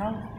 how